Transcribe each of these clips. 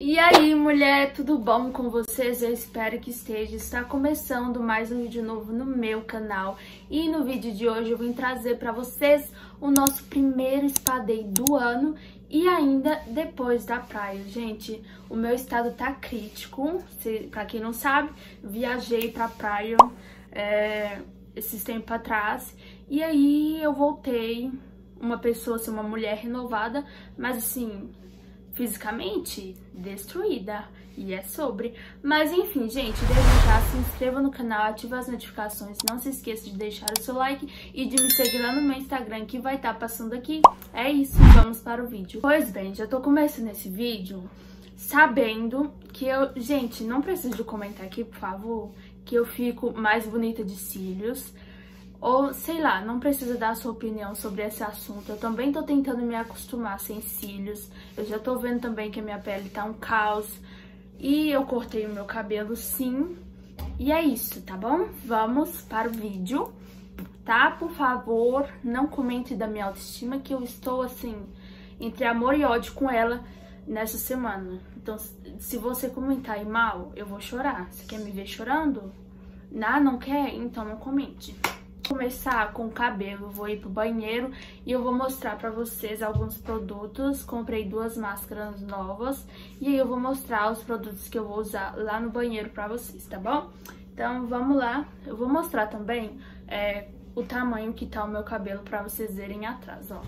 E aí, mulher, tudo bom com vocês? Eu espero que esteja. Está começando mais um vídeo novo no meu canal. E no vídeo de hoje eu vim trazer para vocês o nosso primeiro espadeio do ano e ainda depois da praia. Gente, o meu estado tá crítico. Pra quem não sabe, viajei pra praia é, esses tempos atrás. E aí eu voltei, uma pessoa, assim, uma mulher renovada, mas assim fisicamente destruída. E é sobre. Mas enfim, gente, desde já se inscreva no canal, ative as notificações, não se esqueça de deixar o seu like e de me seguir lá no meu Instagram que vai estar tá passando aqui. É isso, vamos para o vídeo. Pois bem, já tô começando esse vídeo sabendo que eu... Gente, não preciso comentar aqui, por favor, que eu fico mais bonita de cílios. Ou, sei lá, não precisa dar a sua opinião sobre esse assunto. Eu também tô tentando me acostumar sem cílios. Eu já tô vendo também que a minha pele tá um caos. E eu cortei o meu cabelo sim. E é isso, tá bom? Vamos para o vídeo, tá? Por favor, não comente da minha autoestima que eu estou, assim, entre amor e ódio com ela nessa semana. Então, se você comentar aí mal, eu vou chorar. Você quer me ver chorando? Não, não quer? Então não comente começar com o cabelo, vou ir pro banheiro e eu vou mostrar pra vocês alguns produtos. Comprei duas máscaras novas e aí eu vou mostrar os produtos que eu vou usar lá no banheiro pra vocês, tá bom? Então vamos lá, eu vou mostrar também é, o tamanho que tá o meu cabelo pra vocês verem atrás, ó.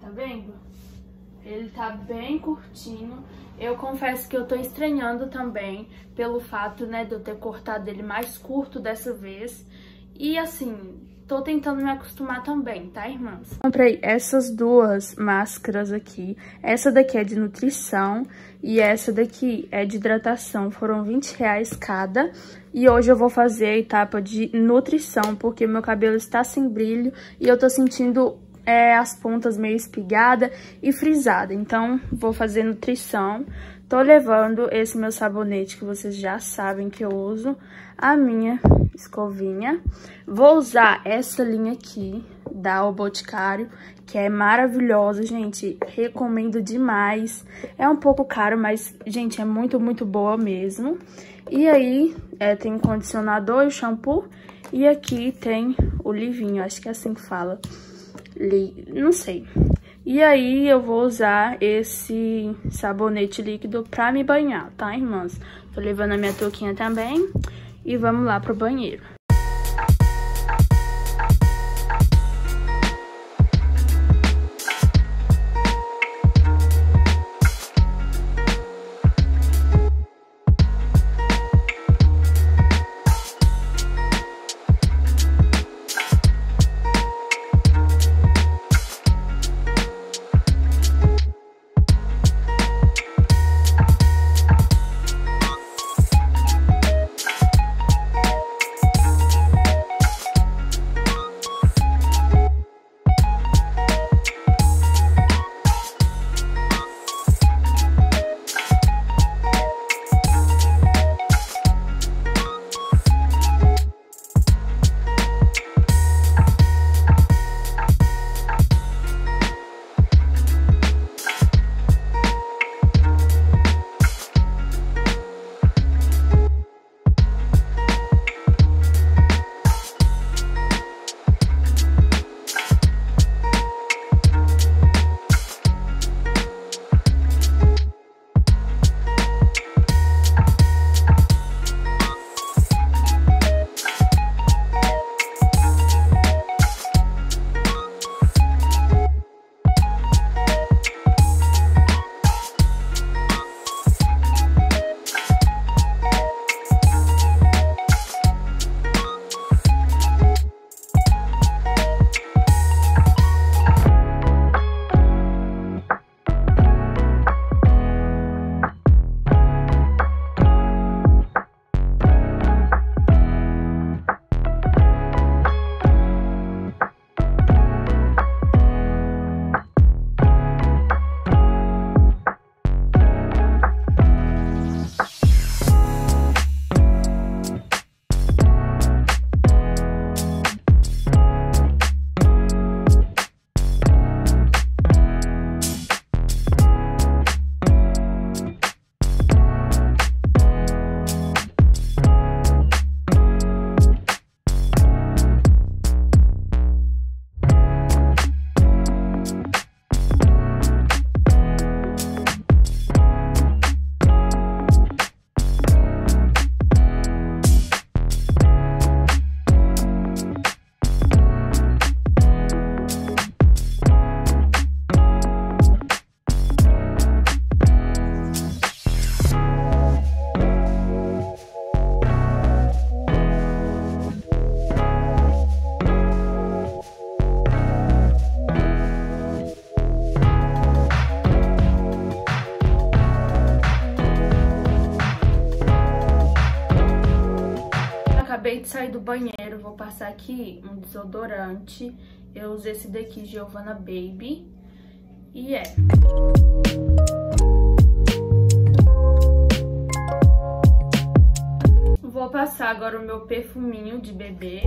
Tá vendo? Ele tá bem curtinho. Eu confesso que eu tô estranhando também pelo fato, né, de eu ter cortado ele mais curto dessa vez. E assim, tô tentando me acostumar também, tá, irmãs? Comprei essas duas máscaras aqui. Essa daqui é de nutrição e essa daqui é de hidratação. Foram 20 reais cada. E hoje eu vou fazer a etapa de nutrição, porque meu cabelo está sem brilho e eu tô sentindo é, as pontas meio espigada e frisada. Então, vou fazer nutrição. Tô levando esse meu sabonete que vocês já sabem que eu uso, a minha escovinha. Vou usar essa linha aqui da O Boticário, que é maravilhosa, gente. Recomendo demais. É um pouco caro, mas, gente, é muito, muito boa mesmo. E aí, é, tem condicionador e shampoo. E aqui tem o livinho, acho que é assim que fala não sei. E aí eu vou usar esse sabonete líquido pra me banhar, tá, irmãs? Tô levando a minha touquinha também e vamos lá pro banheiro. De sair do banheiro, vou passar aqui um desodorante. Eu usei esse daqui, Giovanna Baby. E é. Vou passar agora o meu perfuminho de bebê.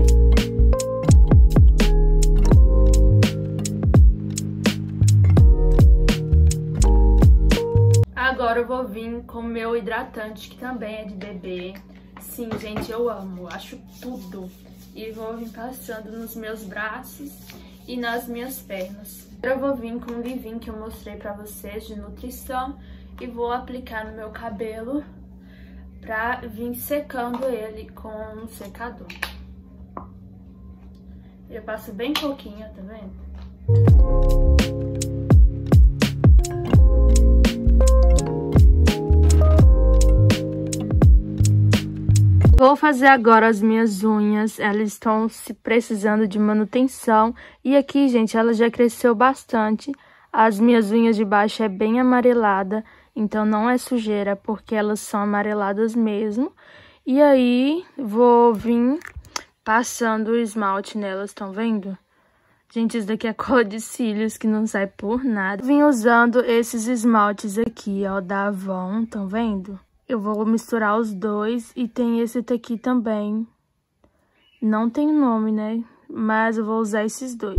Agora eu vou vir com o meu hidratante, que também é de bebê. Sim, gente, eu amo, acho tudo. E vou vir passando nos meus braços e nas minhas pernas. Eu vou vir com o livin que eu mostrei pra vocês de nutrição e vou aplicar no meu cabelo pra vir secando ele com um secador. Eu passo bem pouquinho, tá vendo? Vou fazer agora as minhas unhas, elas estão se precisando de manutenção. E aqui, gente, ela já cresceu bastante. As minhas unhas de baixo é bem amarelada, então não é sujeira, porque elas são amareladas mesmo. E aí, vou vir passando o esmalte nelas, estão vendo? Gente, isso daqui é cola de cílios que não sai por nada. Vim usando esses esmaltes aqui, ó, da Avon, estão vendo? Eu vou misturar os dois e tem esse daqui também. Não tem nome, né? Mas eu vou usar esses dois.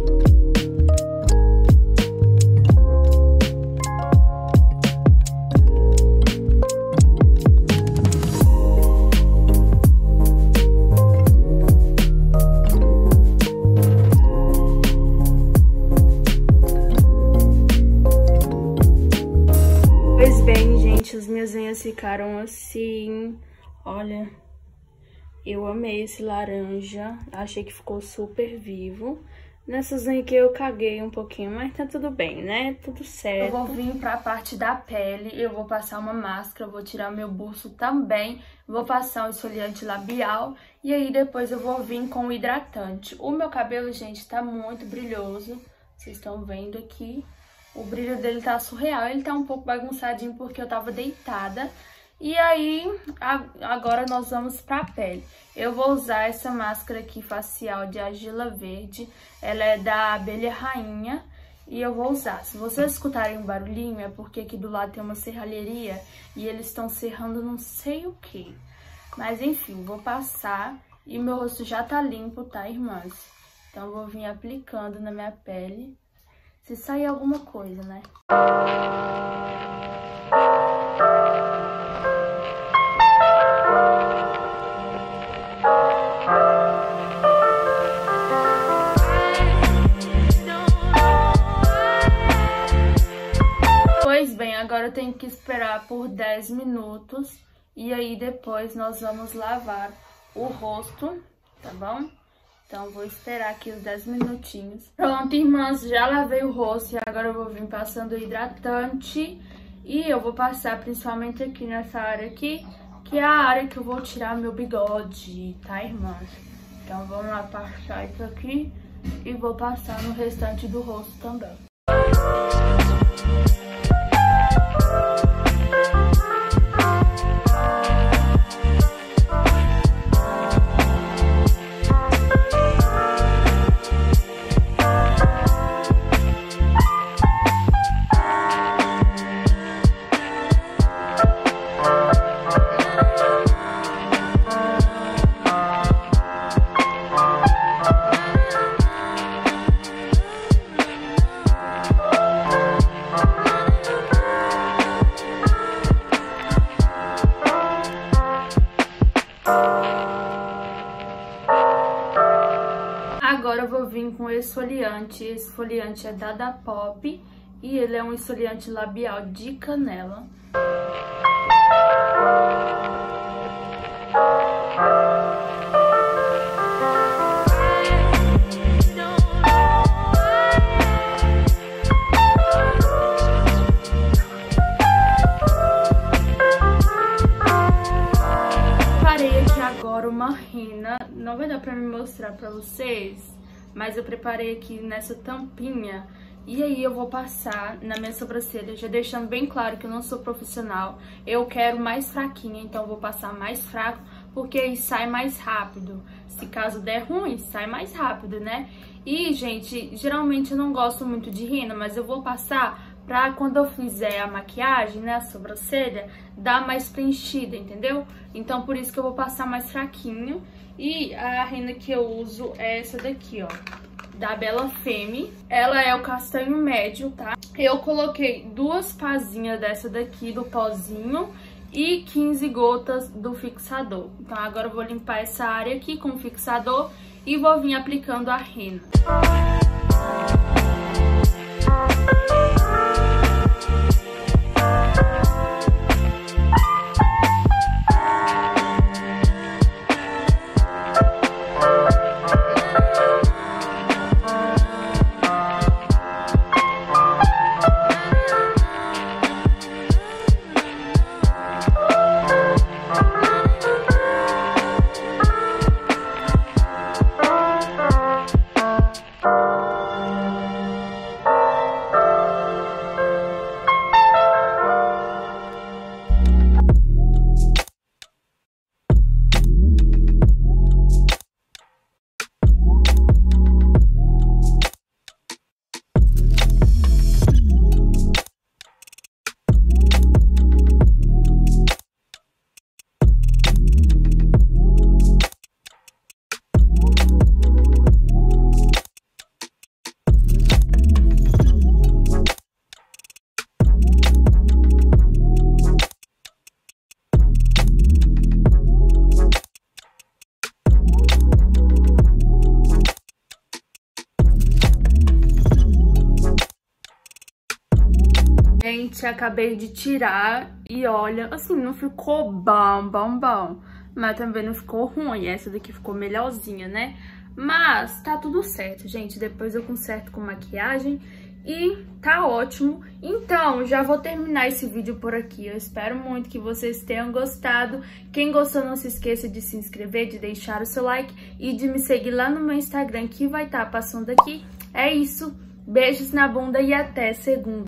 Ficaram assim, olha, eu amei esse laranja, achei que ficou super vivo. Nessas aqui eu caguei um pouquinho, mas tá tudo bem, né? Tudo certo. Eu vou vir pra parte da pele, eu vou passar uma máscara, vou tirar meu bolso também, vou passar um esfoliante labial e aí depois eu vou vir com o hidratante. O meu cabelo, gente, tá muito brilhoso, vocês estão vendo aqui. O brilho dele tá surreal, ele tá um pouco bagunçadinho porque eu tava deitada. E aí, agora nós vamos pra pele. Eu vou usar essa máscara aqui facial de argila verde. Ela é da abelha rainha e eu vou usar. Se vocês escutarem um barulhinho, é porque aqui do lado tem uma serralheria e eles estão serrando não sei o que. Mas enfim, vou passar e meu rosto já tá limpo, tá, irmãs? Então, vou vir aplicando na minha pele se sair alguma coisa, né? Pois que esperar por 10 minutos e aí depois nós vamos lavar o rosto, tá bom? Então, vou esperar aqui os 10 minutinhos. Pronto, irmãs, já lavei o rosto e agora eu vou vir passando o hidratante. E eu vou passar principalmente aqui nessa área aqui, que é a área que eu vou tirar meu bigode, tá, irmãs? Então, vamos lá passar isso aqui e vou passar no restante do rosto também. Agora esfoliante. Esse esfoliante é da Da Pop e ele é um esfoliante labial de canela. uma rina, não vai dar pra me mostrar pra vocês, mas eu preparei aqui nessa tampinha e aí eu vou passar na minha sobrancelha, já deixando bem claro que eu não sou profissional. Eu quero mais fraquinha, então vou passar mais fraco porque aí sai mais rápido. Se caso der ruim, sai mais rápido, né? E, gente, geralmente eu não gosto muito de rena, mas eu vou passar pra quando eu fizer a maquiagem, né, a sobrancelha, dar mais preenchida, entendeu? Então, por isso que eu vou passar mais fraquinho. E a rena que eu uso é essa daqui, ó, da Bella Femme. Ela é o castanho médio, tá? Eu coloquei duas pazinhas dessa daqui, do pozinho, e 15 gotas do fixador. Então, agora eu vou limpar essa área aqui com o fixador e vou vir aplicando a rena. Gente, acabei de tirar e olha, assim, não ficou bom, bom, bom. Mas também não ficou ruim, essa daqui ficou melhorzinha, né? Mas tá tudo certo, gente. Depois eu conserto com maquiagem e tá ótimo. Então, já vou terminar esse vídeo por aqui. Eu espero muito que vocês tenham gostado. Quem gostou, não se esqueça de se inscrever, de deixar o seu like e de me seguir lá no meu Instagram, que vai estar tá passando aqui. É isso. Beijos na bunda e até segunda.